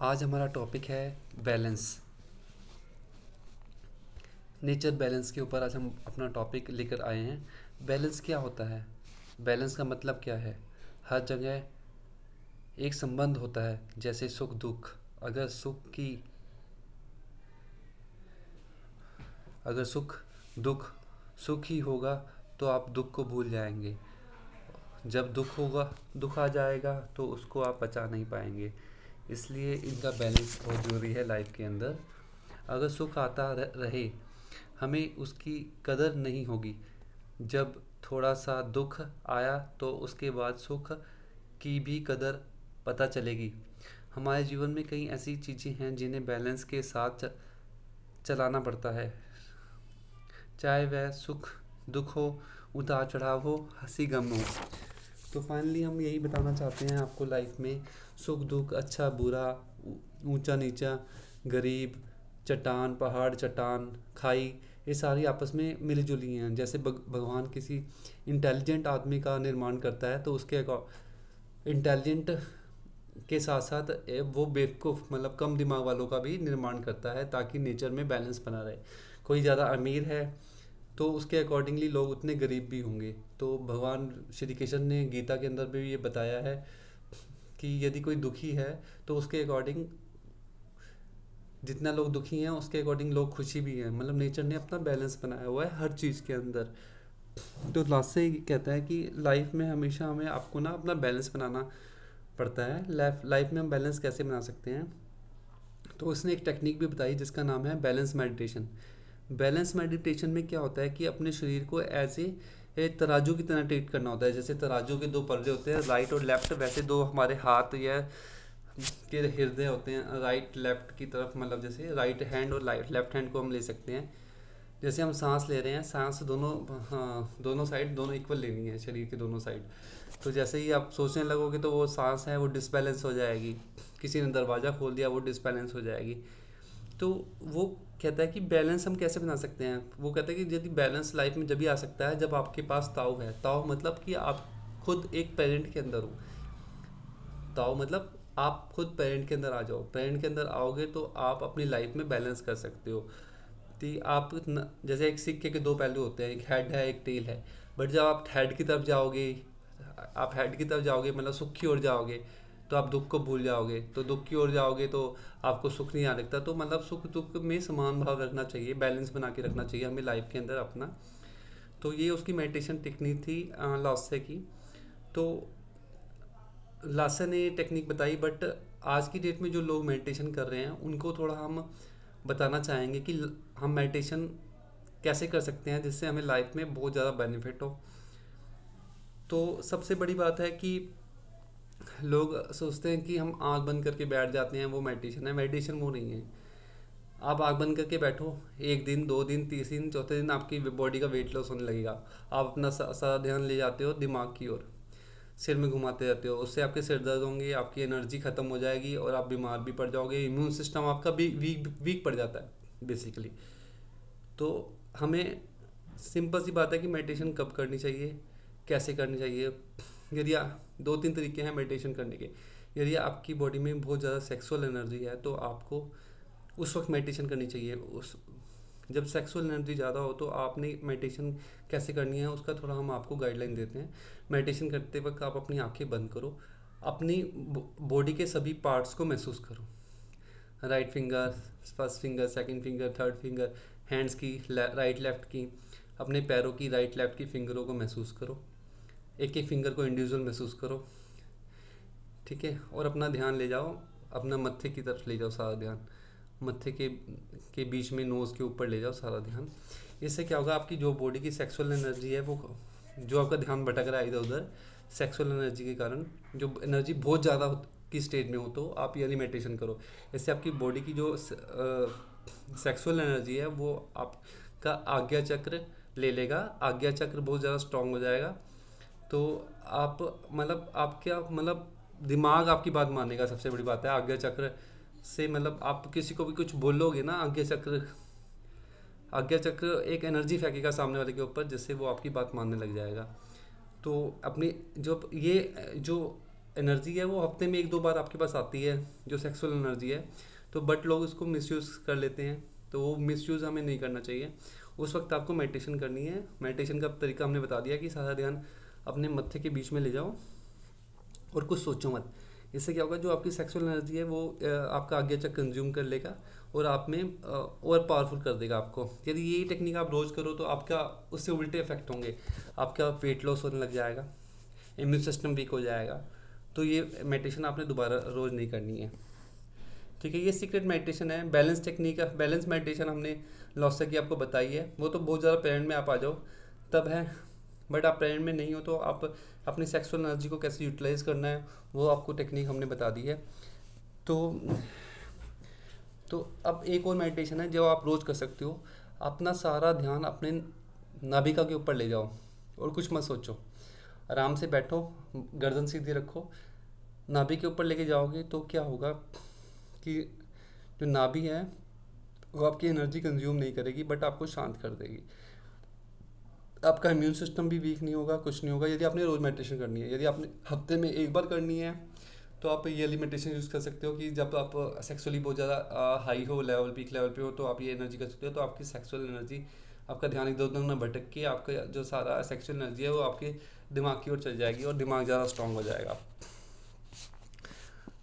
आज हमारा टॉपिक है बैलेंस नेचर बैलेंस के ऊपर आज हम अपना टॉपिक लेकर आए हैं। बैलेंस क्या होता है? बैलेंस का मतलब क्या है? हर जगह एक संबंध होता है, जैसे सुख दुख। अगर सुख की, अगर सुख दुख, सुख ही होगा तो आप दुख को भूल जाएँगे। जब दुख होगा, दुख आ जाएगा तो उसको आप बचा नहीं पाएँगे। इसलिए इनका बैलेंस बहुत ज़रूरी है लाइफ के अंदर। अगर सुख आता रहे हमें उसकी कदर नहीं होगी। जब थोड़ा सा दुख आया तो उसके बाद सुख की भी कदर पता चलेगी। हमारे जीवन में कई ऐसी चीज़ें हैं, जिन्हें बैलेंस के साथ चलाना पड़ता है। चाहे वह सुख, दुख हो उतार चढ़ाव हो हँसी गम हो। तो फाइनली हम यही बताना चाहते हैं आपको लाइफ में, सुख, दुख अच्छा बुरा, ऊँचा, नीचा, गरीब, चट्टान, पहाड़, चट्टान, खाई, ये सारी आपस में मिली जुली हैं। जैसे भगवान किसी इंटेलिजेंट आदमी का निर्माण करता है तो उसके इंटेलिजेंट के साथ साथ वो बेवकूफ़ मतलब कम दिमाग वालों का भी निर्माण करता है, ताकि नेचर में बैलेंस बना रहे। कोई ज़्यादा अमीर है तो उसके अकॉर्डिंगली लोग उतने गरीब भी होंगे। तो भगवान श्री कृष्ण ने गीता के अंदर भी ये बताया है कि यदि कोई दुखी है तो उसके अकॉर्डिंग जितना लोग दुखी हैं, उसके अकॉर्डिंग लोग खुशी भी हैं। मतलब नेचर ने अपना बैलेंस बनाया हुआ है हर चीज़ के अंदर। तो लास्ट से कहता है कि लाइफ में हमेशा हमें आपको ना अपना बैलेंस बनाना पड़ता है। लाइफ लाइफ में हम बैलेंस कैसे बना सकते हैं? तो उसने एक टेक्निक भी बताई जिसका नाम है बैलेंस मेडिटेशन बैलेंस मेडिटेशन में क्या होता है कि अपने शरीर को एज ए, तराजू की तरह ट्रीट करना होता है, जैसे तराजू के दो पर्दे होते हैं राइट और लेफ़्ट वैसे दो हमारे हाथ या के हृदय होते हैं राइट लेफ़्ट की तरफ़ मतलब जैसे राइट हैंड और लेफ़्ट हैंड को हम ले सकते हैं। जैसे हम सांस ले रहे हैं, सांस दोनों हाँ दोनों साइड दोनों इक्वल लेनी है, शरीर के दोनों साइड तो जैसे ही आप सोचने लगोगे तो वो सांस है, वो डिसबैलेंस हो जाएगी। किसी ने दरवाज़ा खोल दिया, वो डिसबैलेंस हो जाएगी। तो वो कहता है कि बैलेंस हम कैसे बना सकते हैं? वो कहता है कि यदि बैलेंस लाइफ में जब भी आ सकता है जब आपके पास ताव है। ताव मतलब कि आप खुद एक पेरेंट के अंदर हो। ताव मतलब आप खुद पेरेंट के अंदर आ जाओ। पेरेंट के अंदर आओगे तो आप अपनी लाइफ में बैलेंस कर सकते हो। कि आप न, जैसे एक सिक्के के दो पहलू होते हैं। एक हेड है एक टेल है। बट जब आप हेड की तरफ़ जाओगे आप हेड की तरफ़ जाओगे मतलब सुख ओर जाओगे तो आप दुख को भूल जाओगे तो दुख की ओर जाओगे तो आपको सुख नहीं आ लगता। तो मतलब सुख दुख में समान भाव रखना चाहिए बैलेंस बना के रखना चाहिए हमें लाइफ के अंदर अपना। तो ये उसकी मेडिटेशन टेक्निक थी लास्से की। तो लास्से ने टेक्निक बताई बट आज की डेट में जो लोग मेडिटेशन कर रहे हैं, उनको थोड़ा हम बताना चाहेंगे कि हम मेडिटेशन कैसे कर सकते हैं जिससे हमें लाइफ में बहुत ज़्यादा बेनिफिट हो। तो सबसे बड़ी बात है कि लोग सोचते हैं कि हम आँख बंद करके बैठ जाते हैं, वो मेडिटेशन है। मेडिटेशन वो नहीं है। आप आँख बंद करके बैठो, एक दिन, दो दिन, तीस दिन, चौथे दिन आपकी बॉडी का वेट लॉस होने लगेगा। आप अपना सारा ध्यान ले जाते हो दिमाग की ओर। सिर में घुमाते रहते हो, उससे आपके सिर दर्द होंगे, आपकी एनर्जी ख़त्म हो जाएगी और आप बीमार भी पड़ जाओगे। इम्यून सिस्टम आपका भी वीक वीक पड़ जाता है बेसिकली तो हमें सिंपल सी बात है कि मेडिटेशन कब करनी चाहिए, कैसे करनी चाहिए? यदि दो तीन तरीके हैं मेडिटेशन करने के। यदि आपकी बॉडी में बहुत ज़्यादा सेक्सुअल एनर्जी है तो आपको उस वक्त मेडिटेशन करनी चाहिए। उस, जब सेक्सुअल एनर्जी ज़्यादा हो तो आपने मेडिटेशन कैसे करनी है, उसका थोड़ा हम आपको गाइडलाइन देते हैं। मेडिटेशन करते वक्त आप अपनी आँखें बंद करो। अपनी बॉडी के सभी पार्ट्स को महसूस करो। Right finger first finger second finger third finger hands की राइट लेफ़्ट की, अपने पैरों की राइट लेफ़्ट की फिंगरों को महसूस करो। एक एक फिंगर को इंडिविजुअल महसूस करो। ठीक है? और अपना ध्यान ले जाओ। अपना मत्थे की तरफ़ ले जाओ सारा ध्यान। मत्थे के के बीच में नोज़ के ऊपर ले जाओ सारा ध्यान। इससे क्या होगा? आपकी जो बॉडी की सेक्सुअल एनर्जी है वो जो आपका ध्यान भटक रहा है इधर उधर सेक्सुअल एनर्जी के कारण, जो एनर्जी बहुत ज़्यादा की स्टेज में हो तो आप यानी मेडिटेशन करो। इससे आपकी बॉडी की जो सेक्सुअल एनर्जी है वो आपका आज्ञा चक्र ले लेगा। आज्ञा चक्र बहुत ज़्यादा स्ट्रांग हो जाएगा। तो आप मतलब आपके आप मतलब दिमाग आपकी बात मानेगा, सबसे बड़ी बात है, आज्ञा चक्र से मतलब आप किसी को भी कुछ बोलोगे ना, आज्ञा चक्र आज्ञा चक्र एक एनर्जी फेंकेगा सामने वाले के ऊपर, जिससे वो आपकी बात मानने लग जाएगा। तो अपनी, जो ये, जो एनर्जी है, वो हफ़्ते में एक दो बार आपके पास आती है, जो सेक्सुअल एनर्जी है तो बट लोग इसको मिसयूज़ कर लेते हैं तो वो मिसयूज़ हमें नहीं करना चाहिए। उस वक्त आपको मेडिटेशन करनी है। मेडिटेशन का तरीका हमने बता दिया कि सारा ध्यान अपने मत्थे के बीच में ले जाओ और कुछ सोचो मत। इससे क्या होगा, जो आपकी सेक्सुअल एनर्जी है, वो आपका आगे तक कंज्यूम कर लेगा और आप में और पावरफुल कर देगा आपको। यदि यही टेक्निक आप रोज़ करो तो आपका, उससे उल्टे इफ़ेक्ट होंगे। आपका वेट लॉस होने लग जाएगा इम्यून सिस्टम वीक हो जाएगा। तो ये मेडिटेशन आपने दोबारा रोज़ नहीं करनी है। ठीक है, ये सीक्रेट मेडिटेशन है। बैलेंस टेक्निक बैलेंस मेडिटेशन हमने लॉस की आपको बताई है। वो तो बहुत ज़्यादा पेरेंट में आप आ जाओ। तब है बट आप प्रेजेंट में नहीं हो तो आप अपनी सेक्सुअल एनर्जी को कैसे यूटिलाइज करना है, वो आपको टेक्निक हमने बता दी है। तो तो अब एक और मेडिटेशन है जो आप रोज़ कर सकते हो। अपना सारा ध्यान अपने नाभिका के ऊपर ले जाओ और कुछ मत सोचो। आराम से बैठो, गर्दन सीधी रखो। नाभि के ऊपर लेके जाओगे तो क्या होगा कि जो नाभि है, वो आपकी एनर्जी कंज्यूम नहीं करेगी बट आपको शांत कर देगी। आपका इम्यून सिस्टम भी वीक नहीं होगा कुछ नहीं होगा। यदि आपने रोज़ मेडिटेशन करनी है यदि आपने हफ़्ते में एक बार करनी है तो आप ये लिमिटेशन यूज़ कर सकते हो कि जब आप सेक्सुअली बहुत ज़्यादा हाई हो लेवल पीक लेवल पे हो तो आप ये एनर्जी कर सकते हो। तो आपकी सेक्सुअल एनर्जी आपका ध्यान इधर उधर ना भटक के आपका जो सारा सेक्सुअल एनर्जी है वो आपके दिमाग की ओर चल जाएगी और दिमाग ज़्यादा स्ट्रांग हो जाएगा।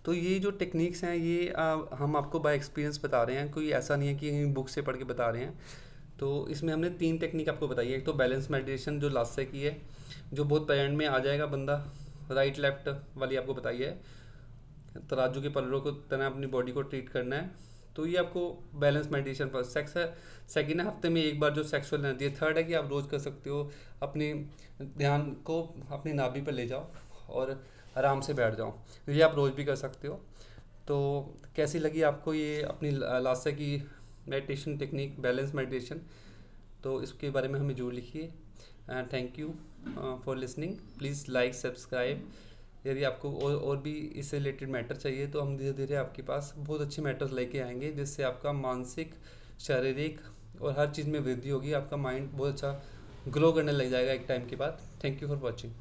तो ये जो टेक्निक्स हैं ये आ, हम आपको बाय एक्सपीरियंस बता रहे हैं। कोई ऐसा नहीं है कि बुक से पढ़ के बता रहे हैं। तो इसमें हमने तीन टेक्निक आपको बताई है। एक तो बैलेंस मेडिटेशन जो लास्ट से की है, जो बहुत पैंड में आ जाएगा बंदा राइट लेफ़्ट वाली आपको बताई है। तराजू के पलरों को तरह अपनी बॉडी को ट्रीट करना है। तो ये आपको बैलेंस मेडिटेशन पर सेक्स है। सेकेंड है, हफ़्ते में एक बार जो सेक्सुअल एनर्जी है। थर्ड है कि आप रोज़ कर सकते हो, अपने ध्यान को अपनी नाभि पर ले जाओ और आराम से बैठ जाओ। ये आप रोज़ भी कर सकते हो। तो कैसी लगी आपको ये अपनी लास्टा की मेडिटेशन टेक्निक बैलेंस मेडिटेशन तो इसके बारे में हमें ज़रूर लिखिए। And thank you for listening please like subscribe यदि आपको और और भी इससे रिलेटेड मैटर चाहिए तो हम धीरे धीरे आपके पास बहुत अच्छे मैटर्स लेके आएँगे, जिससे आपका मानसिक, शारीरिक और हर चीज़ में वृद्धि होगी। आपका माइंड बहुत अच्छा ग्रो करने लग जाएगा एक टाइम के बाद. Thank you for watching